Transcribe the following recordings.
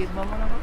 Gizmo mo naman.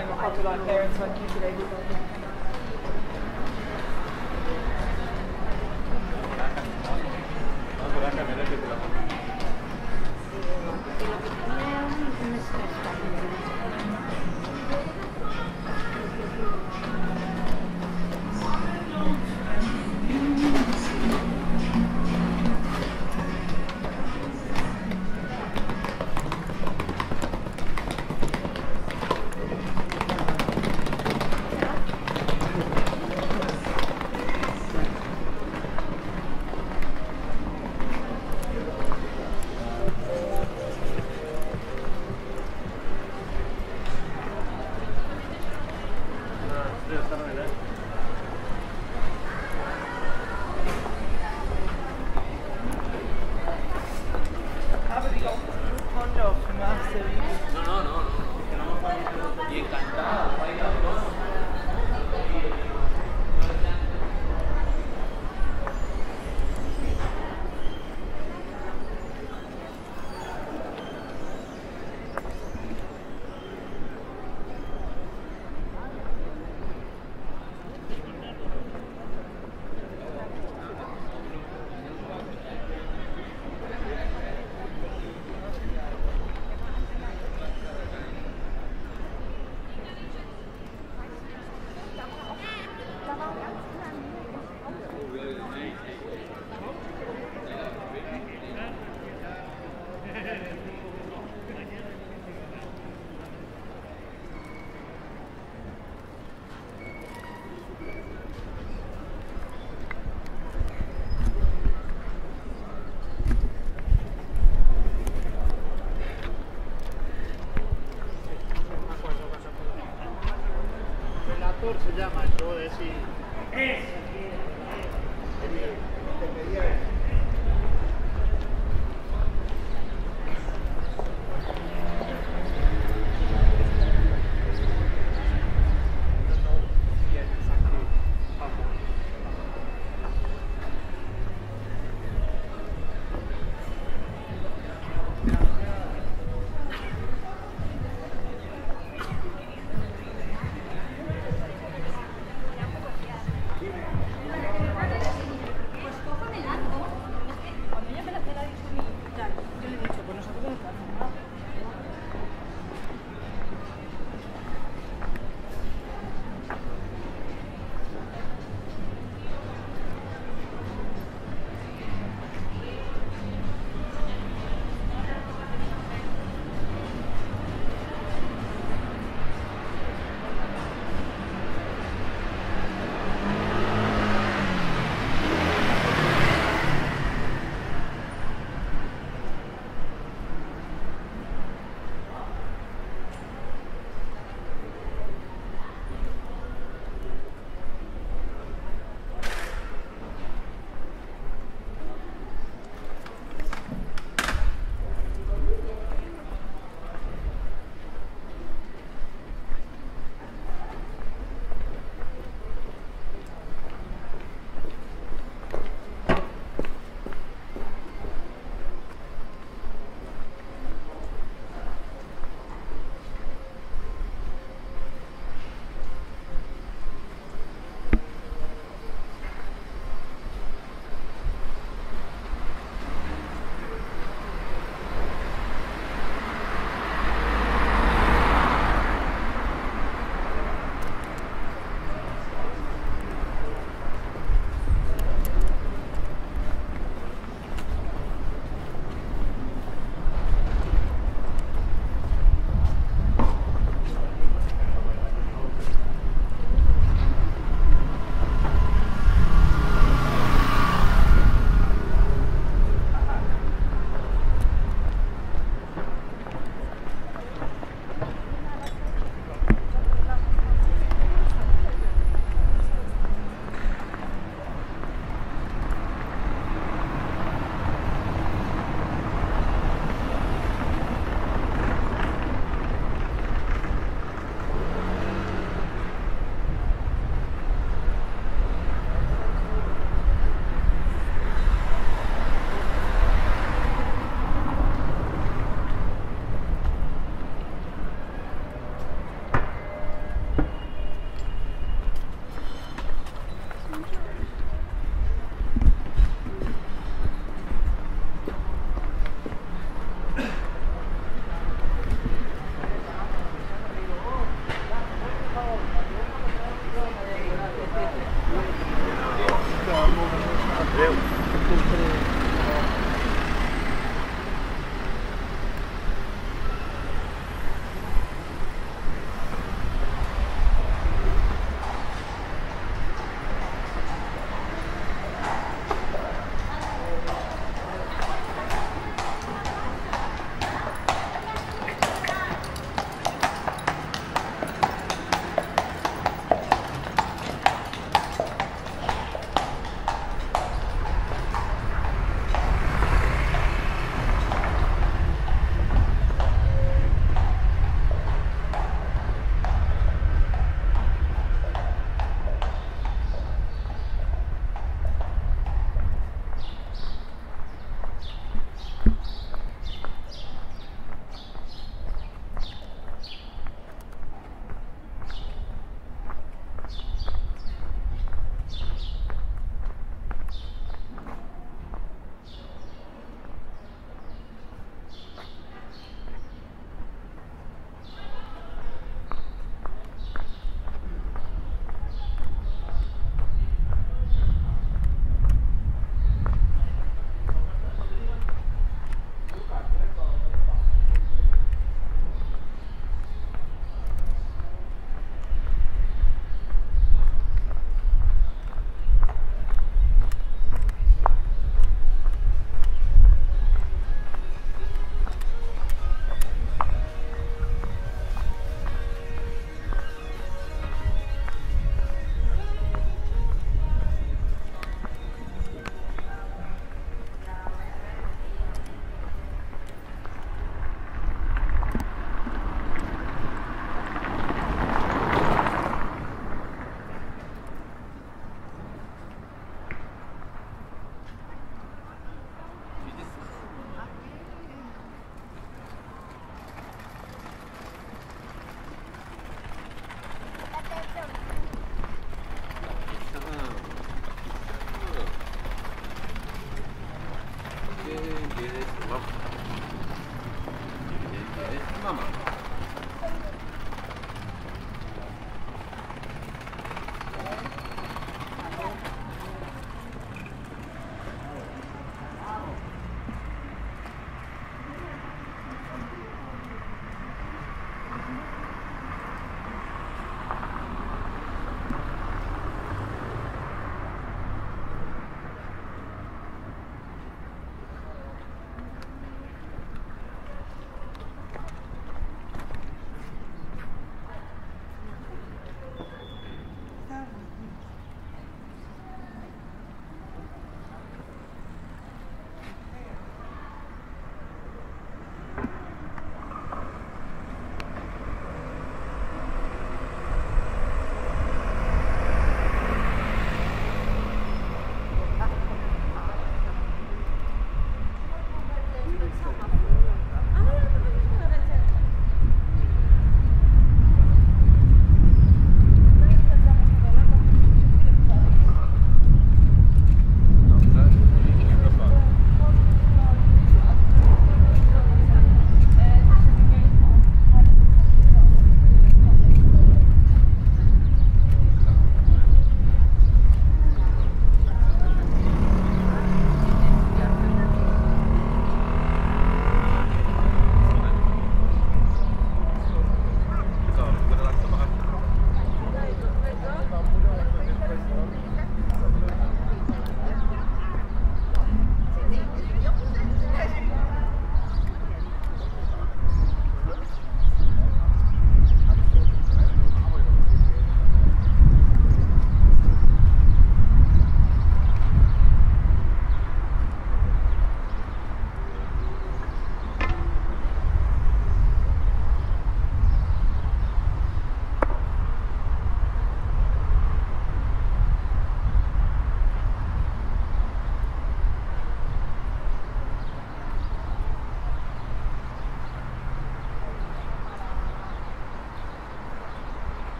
trying to help a lot parents like you today. se llama? Yo decir. do.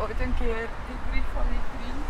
ooit een keer die brief van die vriend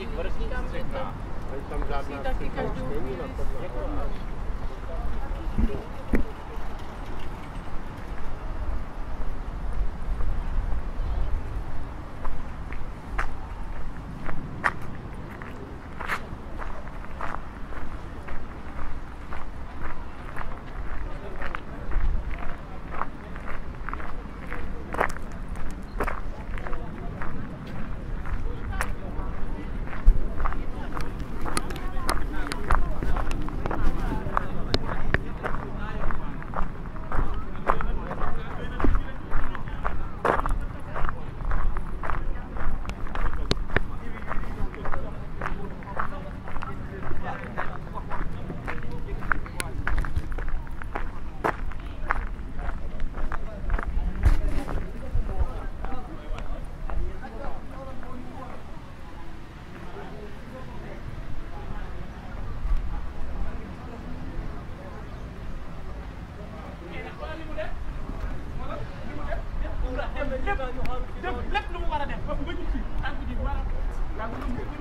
těch brzdí tam, tam žádný def lépp lu mu war a def ba mu gëj si tànk ji war a tànk ji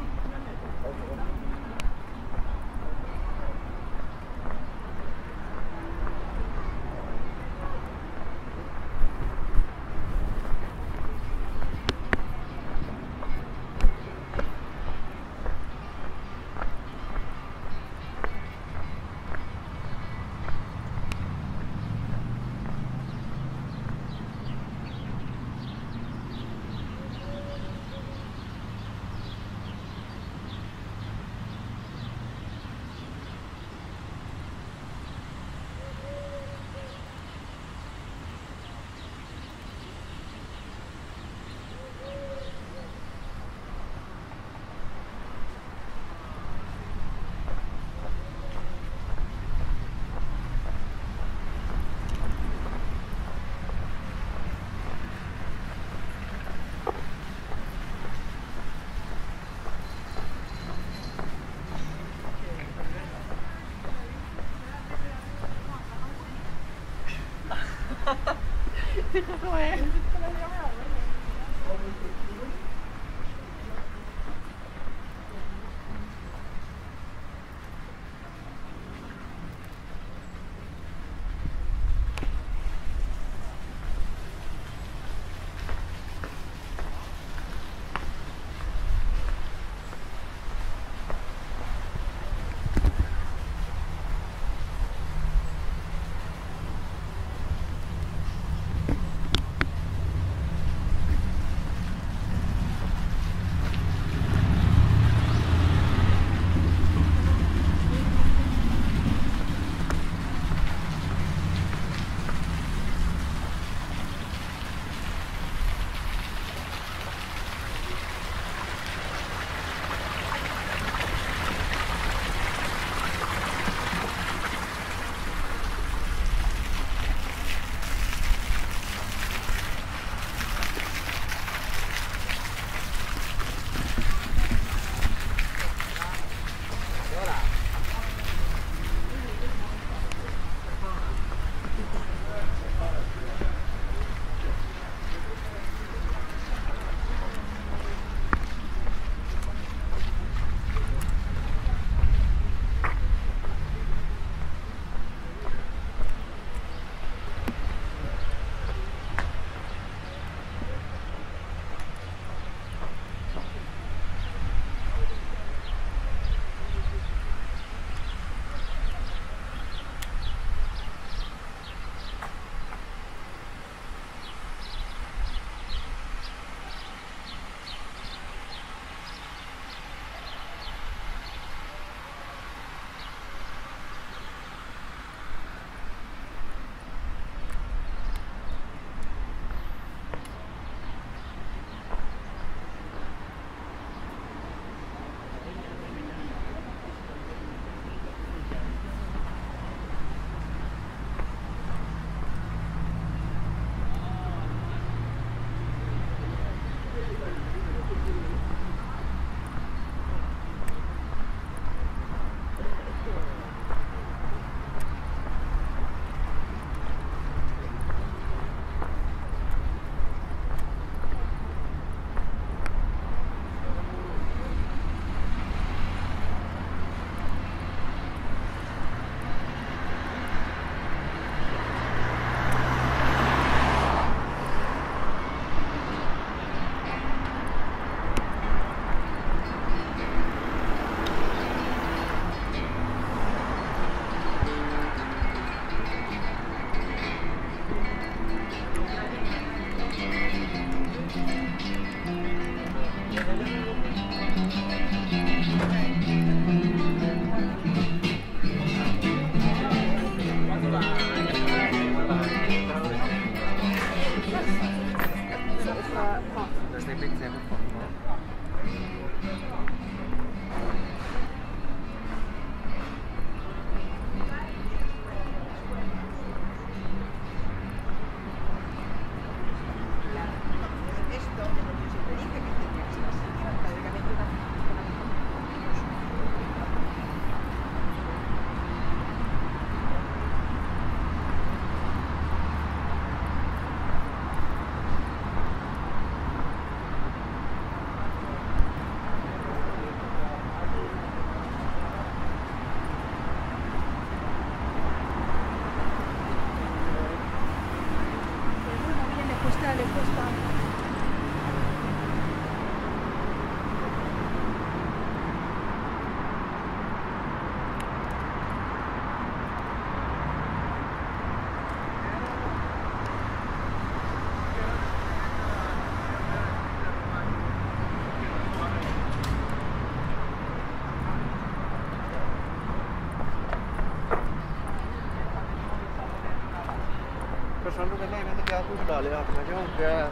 ごめん。ਸਾਨੂੰ ਕਹਿੰਦਾ ਇਹਨੇ ਤਾਂ ਕਿਆ ਕੁਝ ਛਡਾ ਲਿਆ ਮੈਂ ਕਿਹਾ ਹੋ ਗਿਆ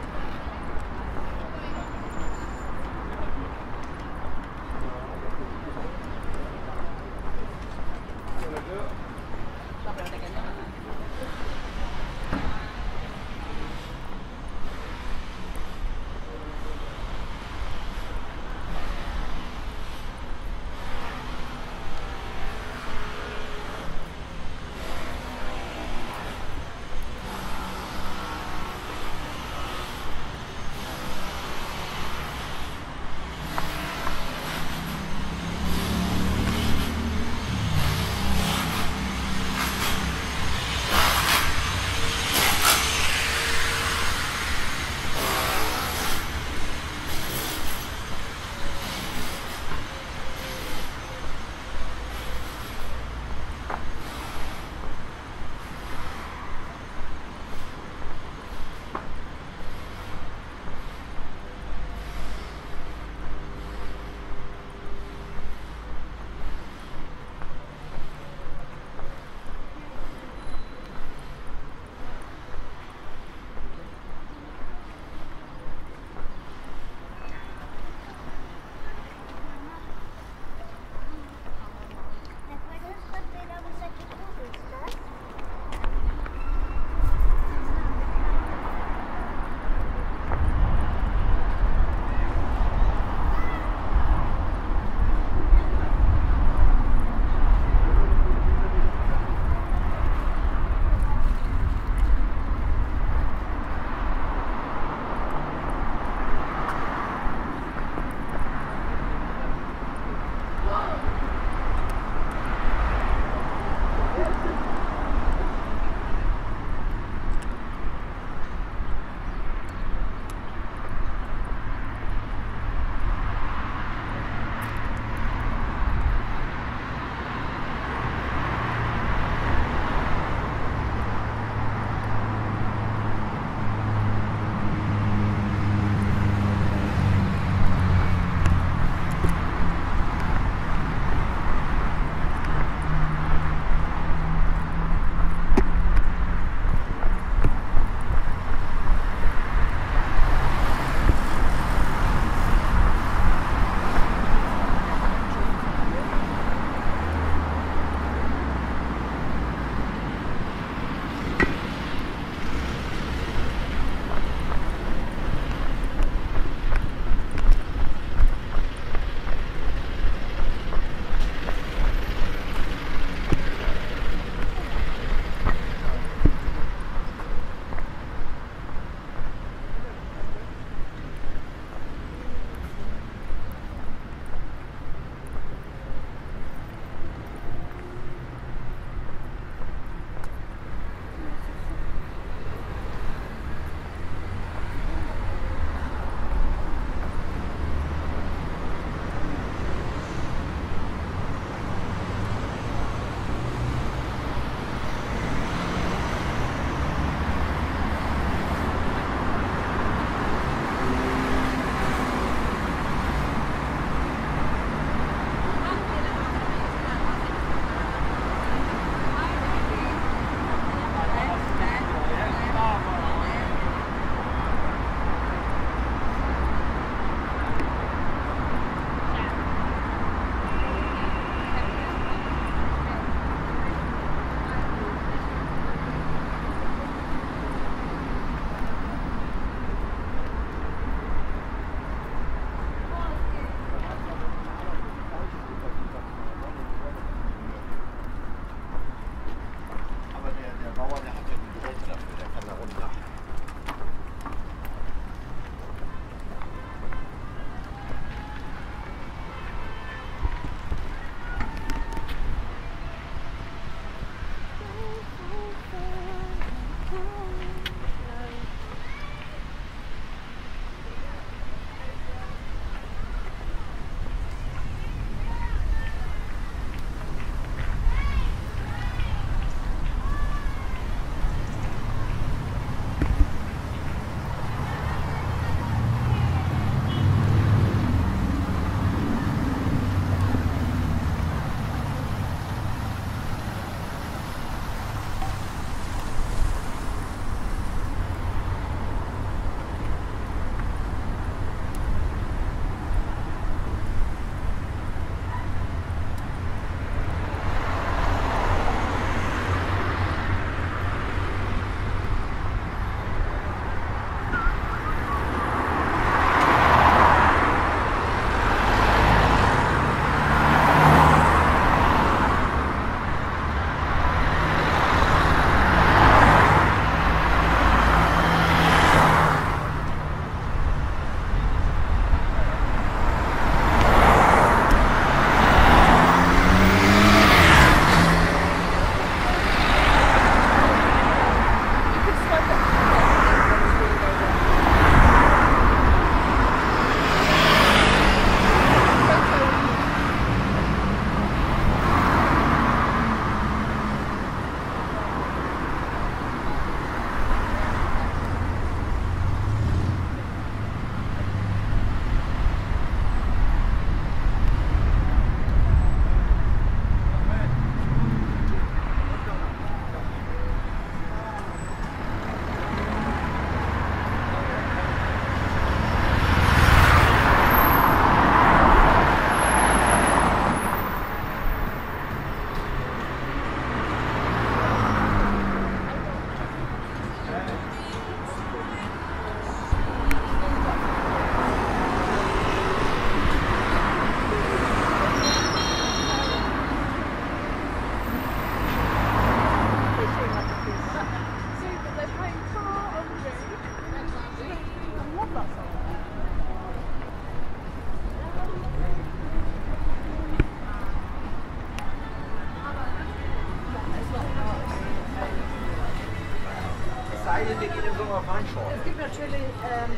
um,